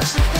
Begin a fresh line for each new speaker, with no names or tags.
Bye.